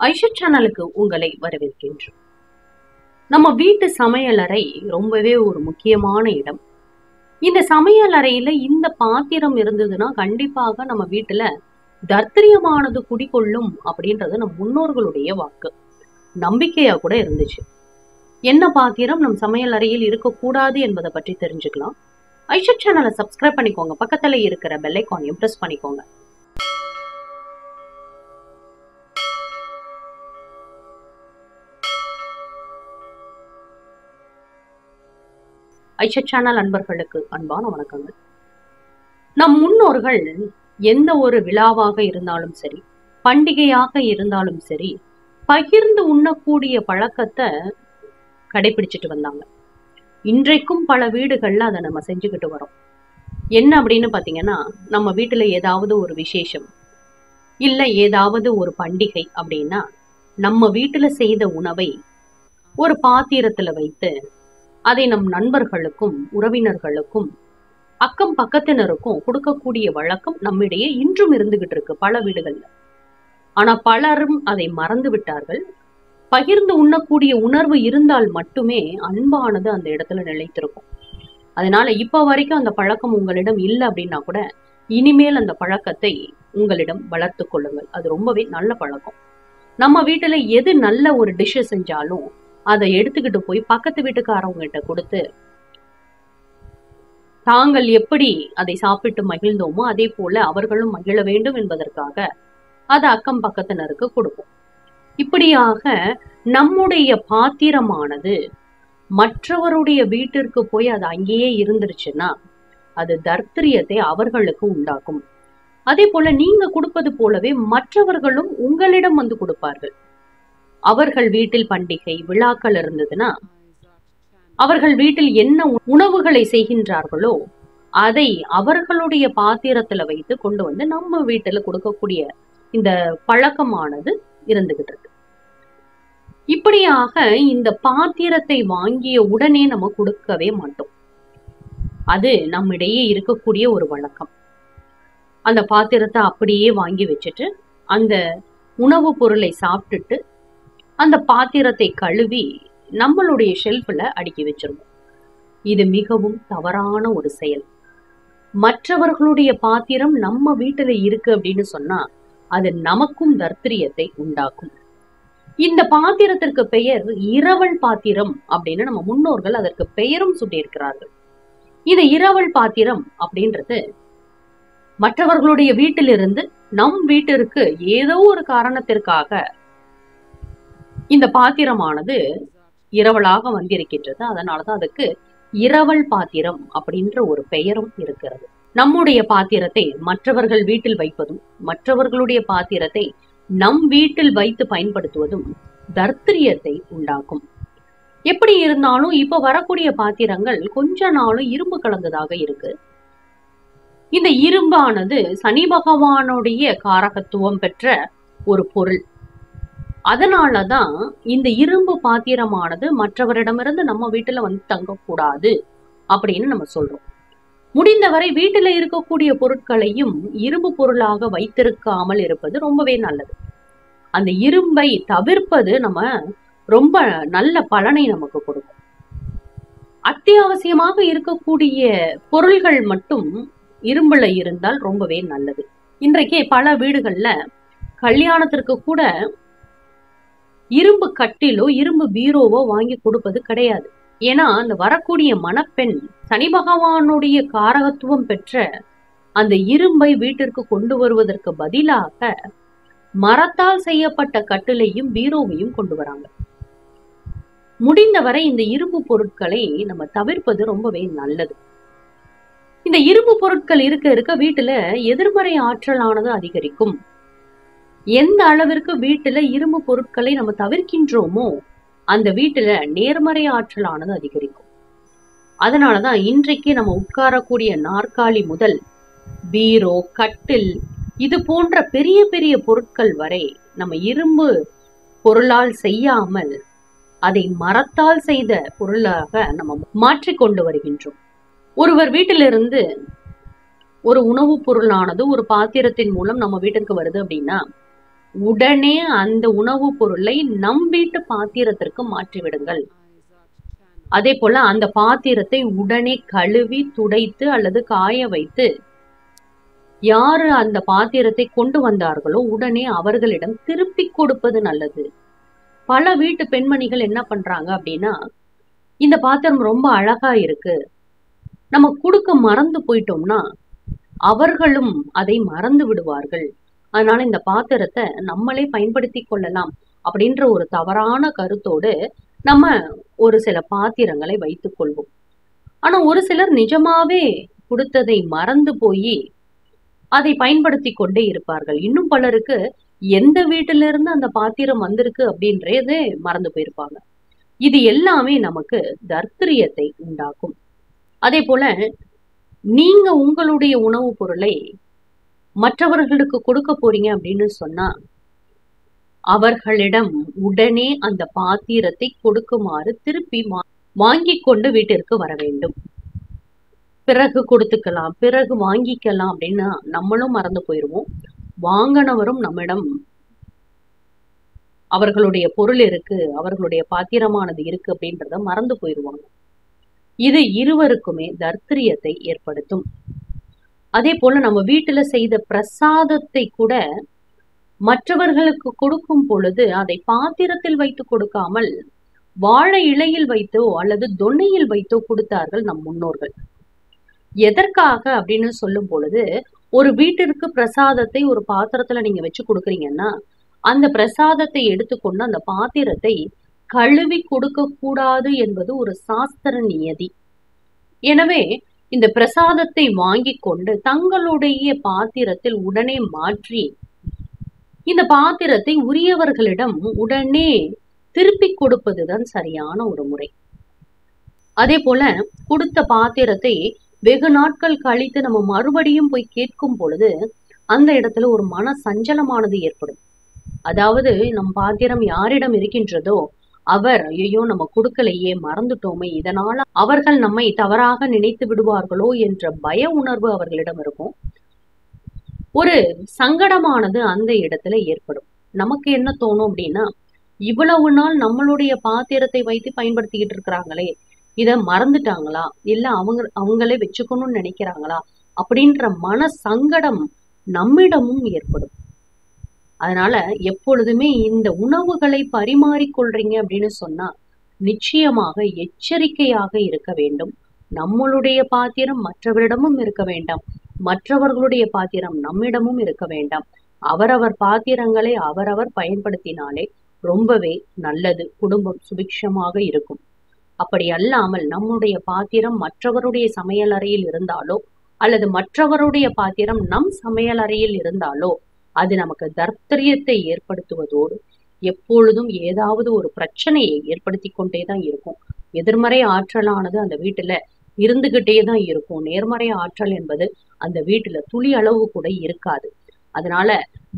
ஐஷா சேனலுக்கு உங்களை வரவேற்கின்றோம். நம்ம வீட்டு சமையலறை ரொம்பவே ஒரு முக்கியமான இடம். இந்த சமையலறையில இந்த பாத்திரம் இருந்ததுன்னா கண்டிப்பாக நம்ம வீட்டுல தர்த்திரியமானது குடிகொள்ளும் அப்படின்றது நம் முன்னோர்களுடைய வாக்கு. நம்பிக்கையா கூட இருந்துச்சு. என்ன பாத்திரம் நம் சமையல் அறையில் இருக்கக்கூடாது என்பதை பற்றி தெரிஞ்சுக்கலாம். ஐஷா சேனலை சப்ஸ்கிரைப் பண்ணிக்கோங்க. பக்கத்துல இருக்கிற பெல்லைக்கானையும் ப்ரெஸ் பண்ணிக்கோங்க. ஐஷா சேனல் அன்பர்களுக்கு அன்பான வணக்கங்கள். நம் முன்னோர்கள் எந்த ஒரு விழாவாக இருந்தாலும் சரி பண்டிகையாக இருந்தாலும் சரி பகிர்ந்து உண்ணக்கூடிய பழக்கத்தை கடைபிடிச்சிட்டு வந்தாங்க. இன்றைக்கும் பல வீடுகள்ல அதை நம்ம செஞ்சுக்கிட்டு வரோம். என்ன அப்படின்னு பார்த்தீங்கன்னா நம்ம வீட்டுல ஏதாவது ஒரு விசேஷம் இல்ல ஏதாவது ஒரு பண்டிகை அப்படின்னா நம்ம வீட்டுல செய்த உணவை ஒரு பாத்திரத்துல வைத்து அதை நம் நண்பர்களுக்கும் உறவினர்களுக்கும் அக்கம் பக்கத்தினருக்கும் கொடுக்கக்கூடிய வழக்கம் நம்மிடையே இன்றும் இருந்துகிட்டு இருக்கு பல வீடுகள்ல. ஆனா பலரும் அதை மறந்து விட்டார்கள். பகிர்ந்து உண்ணக்கூடிய உணர்வு இருந்தால் மட்டுமே அன்பானது அந்த இடத்துல நிலைத்திருக்கும். அதனால இப்ப வரைக்கும் அந்த பழக்கம் உங்களிடம் இல்லை அப்படின்னா கூட இனிமேல் அந்த பழக்கத்தை உங்களிடம் வளர்த்து கொள்ளுங்கள். அது ரொம்பவே நல்ல பழக்கம். நம்ம வீட்டுல எது நல்ல ஒரு டிஷ் செஞ்சாலும் அதை எடுத்துக்கிட்டு போய் பக்கத்து வீட்டுக்காரவங்கிட்ட கொடுத்து தாங்கள் எப்படி அதை சாப்பிட்டு மகிழ்ந்தோமோ அதே போல அவர்களும் மகிழ வேண்டும் என்பதற்காக அதை அக்கம் பக்கத்தினருக்கு கொடுப்போம். இப்படியாக நம்முடைய பாத்திரமானது மற்றவருடைய வீட்டிற்கு போய் அது அங்கேயே இருந்துருச்சுன்னா அது தர்த்திரியத்தை அவர்களுக்கு உண்டாக்கும். அதே போல நீங்க கொடுப்பது போலவே மற்றவர்களும் உங்களிடம் வந்து கொடுப்பார்கள். அவர்கள் வீட்டில் பண்டிகை விழாக்கள் இருந்ததுன்னா அவர்கள் வீட்டில் என்ன உணவுகளை செய்கின்றார்களோ அதை அவர்களுடைய பாத்திரத்துல வைத்து கொண்டு வந்து நம்ம வீட்டுல கொடுக்கக்கூடிய இந்த பழக்கமானது இருந்துகிட்டு இருக்கு இப்படியாக இந்த பாத்திரத்தை வாங்கிய உடனே நம்ம கொடுக்கவே மாட்டோம். அது நம்மிடையே இருக்கக்கூடிய ஒரு வழக்கம். அந்த பாத்திரத்தை அப்படியே வாங்கி வச்சுட்டு அந்த உணவுப் பொருளை சாப்பிட்டுட்டு அந்த பாத்திரத்தை கழுவி நம்மளுடைய ஷெல்ஃபில் அடுக்கி வச்சிருவோம். இது மிகவும் தவறான ஒரு செயல். மற்றவர்களுடைய பாத்திரம் நம்ம வீட்டில் இருக்கு அப்படின்னு சொன்னா அது நமக்கும் தர்த்திரியத்தை உண்டாக்கும். இந்த பாத்திரத்திற்கு பெயர் இரவல் பாத்திரம் அப்படின்னு நம்ம முன்னோர்கள் அதற்கு பெயரும் சுட்டியிருக்கிறார்கள் இந்த இரவல் பாத்திரம் அப்படின்றது மற்றவர்களுடைய வீட்டிலிருந்து நம் வீட்டிற்கு ஏதோ ஒரு காரணத்திற்காக இந்த பாத்திரமானது இரவலாக வந்திருக்கின்றது. அதனாலதான் அதுக்கு இரவல் பாத்திரம் அப்படின்ற ஒரு பெயரும் இருக்கிறது. நம்முடைய பாத்திரத்தை மற்றவர்கள் வீட்டில் வைப்பதும் மற்றவர்களுடைய பாத்திரத்தை நம் வீட்டில் வைத்து பயன்படுத்துவதும் தர்த்திரியத்தை உண்டாக்கும். எப்படி இருந்தாலும் இப்ப வரக்கூடிய பாத்திரங்கள் கொஞ்ச நாளும் இரும்பு கலந்ததாக இருக்கு. இந்த இரும்பானது சனி பகவானுடைய காரகத்துவம் பெற்ற ஒரு பொருள். அதனாலதான் இந்த இரும்பு பாத்திரமானது மற்றவரிடமிருந்து நம்ம வீட்டுல வந்து தங்கக்கூடாது அப்படின்னு நம்ம சொல்றோம். முடிந்தவரை வீட்டுல இருக்கக்கூடிய பொருட்களையும் இரும்பு பொருளாக வைத்திருக்காமல் இருப்பது ரொம்பவே நல்லது. அந்த இரும்பை தவிர்ப்பது நம்ம ரொம்ப நல்ல பலனை நமக்கு கொடுக்கும். அத்தியாவசியமாக இருக்கக்கூடிய பொருள்கள் மட்டும் இரும்புல இருந்தால் ரொம்பவே நல்லது. இன்றைக்கே பல வீடுகள்ல கல்யாணத்திற்கு கூட இரும்பு கட்டிலோ இரும்பு பீரோவோ வாங்கி கொடுப்பது கிடையாது. ஏன்னா அந்த வரக்கூடிய மணப்பெண் சனி பகவானுடைய காரகத்துவம் பெற்ற அந்த இரும்பை வீட்டிற்கு கொண்டு வருவதற்கு பதிலாக மரத்தால் செய்யப்பட்ட கட்டிலையும் பீரோவையும் கொண்டு வராங்க. முடிந்தவரை இந்த இரும்பு பொருட்களை நம்ம தவிர்ப்பது ரொம்பவே நல்லது. இந்த இரும்பு பொருட்கள் இருக்க இருக்க வீட்டுல எதிர்மறை ஆற்றலானது அதிகரிக்கும். எந்த அளவிற்கு வீட்டுல இரும்பு பொருட்களை நம்ம தவிர்க்கின்றோமோ அந்த வீட்டுல நேர்மறை ஆற்றலானது அதிகரிக்கும். அதனாலதான் இன்றைக்கு நம்ம உட்காரக்கூடிய நாற்காலி முதல் பீரோ கட்டில் இது போன்ற பெரிய பெரிய பொருட்கள் வரை நம்ம இரும்பு பொருளால் செய்யாமல் அதை மரத்தால் செய்த பொருளாக நம்ம மாற்றிக்கொண்டு வருகின்றோம். ஒருவர் வீட்டிலிருந்து ஒரு உணவுப் பொருளானது ஒரு பாத்திரத்தின் மூலம் நம்ம வீட்டிற்கு வருது அப்படின்னா உடனே அந்த உணவுப் பொருளை நம் வீட்டு பாத்திரத்திற்கு மாற்றிவிடுங்கள். அதே போல அந்த பாத்திரத்தை உடனே கழுவி துடைத்து அல்லது காய வைத்து யாரு அந்த பாத்திரத்தை கொண்டு வந்தார்களோ உடனே அவர்களிடம் திருப்பி கொடுப்பது நல்லது. பல வீட்டு பெண்மணிகள் என்ன பண்றாங்க அப்படின்னா இந்த பாத்திரம் ரொம்ப அழகா இருக்கு. நம்ம கொடுக்க மறந்து போயிட்டோம்னா அவர்களும் அதை மறந்து விடுவார்கள். அதனால இந்த பாத்திரத்தை நம்மளே பயன்படுத்தி கொள்ளலாம் அப்படின்ற ஒரு தவறான கருத்தோடு நம்ம ஒரு சில பாத்திரங்களை வைத்துக் கொள்வோம். ஆனா ஒரு சிலர் நிஜமாவே கொடுத்ததை மறந்து போய் அதை பயன்படுத்தி கொண்டே இருப்பார்கள். இன்னும் பலருக்கு எந்த வீட்டில இருந்து அந்த பாத்திரம் வந்திருக்கு அப்படின்றதே மறந்து போயிருப்பாங்க. இது எல்லாமே நமக்கு தர்த்திரியத்தை உண்டாக்கும். அதே போல நீங்க உங்களுடைய உணவுப் பொருளை மற்றவர்களுக்கு கொடுக்க போறீங்க அப்படின்னு சொன்னா அவர்களிடம் உடனே அந்த பாத்திரத்தை கொடுக்குமாறு திருப்பி வாங்கி கொண்டு வீட்டிற்கு வர வேண்டும். பிறகு கொடுத்துக்கலாம் பிறகு வாங்கிக்கலாம் அப்படின்னு நம்மளும் மறந்து போயிருவோம். வாங்கினவரும் நம்மிடம் அவர்களுடைய பொருள் இருக்கு அவர்களுடைய பாத்திரமானது இருக்கு அப்படின்றத மறந்து போயிருவாங்க. இது இருவருக்குமே தர்த்திரியத்தை ஏற்படுத்தும். அதே போல நம்ம வீட்டுல செய்த பிரசாதத்தை கூட மற்றவர்களுக்கு கொடுக்கும் பொழுது அதை பாத்திரத்தில் வைத்து கொடுக்காமல் வாழை இலையில் வைத்தோ அல்லது தொன்னையில் வைத்தோ கொடுத்தார்கள் நம் முன்னோர்கள். எதற்காக அப்படின்னு சொல்லும் பொழுது ஒரு வீட்டிற்கு பிரசாதத்தை ஒரு பாத்திரத்துல நீங்க வச்சு கொடுக்குறீங்கன்னா அந்த பிரசாதத்தை எடுத்துக்கொண்டு அந்த பாத்திரத்தை கழுவி கொடுக்க கூடாது என்பது ஒரு சாஸ்திர நியதி. எனவே இந்த பிரசாதத்தை வாங்கி கொண்டு தங்களுடைய பாத்திரத்தில் உடனே மாற்றி இந்த பாத்திரத்தை உரியவர்களிடம் உடனே திருப்பி கொடுப்பதுதான் சரியான ஒரு முறை. அதே போல கொடுத்த பாத்திரத்தை வெகு நாட்கள் கழித்து நம்ம மறுபடியும் போய் கேட்கும் பொழுது அந்த இடத்துல ஒரு மன சஞ்சலமானது ஏற்படும். அதாவது நம் பாத்திரம் யாரிடம் இருக்கின்றதோ அவர் ஐயோ நம்ம கொடுக்கலையே மறந்துட்டோமே இதனால அவர்கள் நம்மை தவறாக நினைத்து விடுவார்களோ என்ற பய உணர்வு அவர்களிடம் இருக்கும். ஒரு சங்கடமானது அந்த இடத்துல ஏற்படும். நமக்கு என்ன தோணும் அப்படின்னா இவ்வளவு நாள் நம்மளுடைய பாத்திரத்தை வைத்து பயன்படுத்திக்கிட்டு இருக்கிறாங்களே இத மறந்துட்டாங்களா? இல்ல அவங்க அவங்களே வச்சுக்கணும்னு நினைக்கிறாங்களா? அப்படின்ற மன சங்கடம் நம்மிடமும் ஏற்படும். அதனால எப்பொழுதுமே இந்த உணவுகளை பரிமாறிக்கொள்றீங்க அப்படின்னு சொன்னா நிச்சயமாக எச்சரிக்கையாக இருக்க வேண்டும். நம்மளுடைய பாத்திரம் மற்றவரிடமும் இருக்க வேண்டாம். மற்றவர்களுடைய பாத்திரம் நம்மிடமும் இருக்க வேண்டாம். அவரவர் பாத்திரங்களை அவரவர் பயன்படுத்தினாலே ரொம்பவே நல்லது. குடும்பம் சுபிக்ஷமாக இருக்கும். அப்படி அல்லாமல் நம்முடைய பாத்திரம் மற்றவருடைய சமையல் அறையில் இருந்தாலோ அல்லது மற்றவருடைய பாத்திரம் நம் சமையல் அறையில் இருந்தாலோ அது நமக்கு தர்த்தரியத்தை ஏற்படுத்துவதோடு எப்பொழுதும் ஏதாவது ஒரு பிரச்சனையை ஏற்படுத்தி கொண்டே தான் இருக்கும். எதிர்மறை ஆற்றலானது அந்த வீட்டுல இருந்துகிட்டே தான் இருக்கும். நேர்மறை ஆற்றல் என்பது அந்த வீட்டுல துளி அளவு கூட இருக்காது. அதனால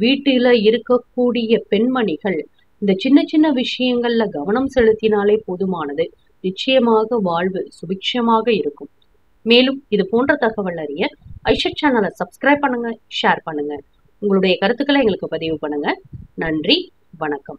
வீட்டுல இருக்கக்கூடிய பெண்மணிகள் இந்த சின்ன சின்ன விஷயங்கள்ல கவனம் செலுத்தினாலே போதுமானது. நிச்சயமாக வாழ்வு சுபிக்ஷமாக இருக்கும். மேலும் இது போன்ற தகவல் அறிய ஐஷத் சேனலை சப்ஸ்கிரைப் பண்ணுங்க ஷேர் பண்ணுங்க. உங்களுடைய கருத்துக்களை எங்களுக்கு பதிவு பண்ணுங்க. நன்றி வணக்கம்.